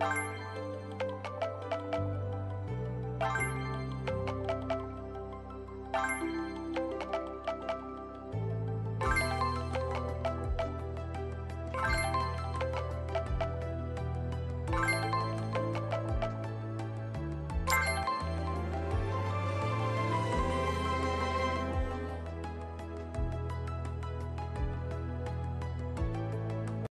you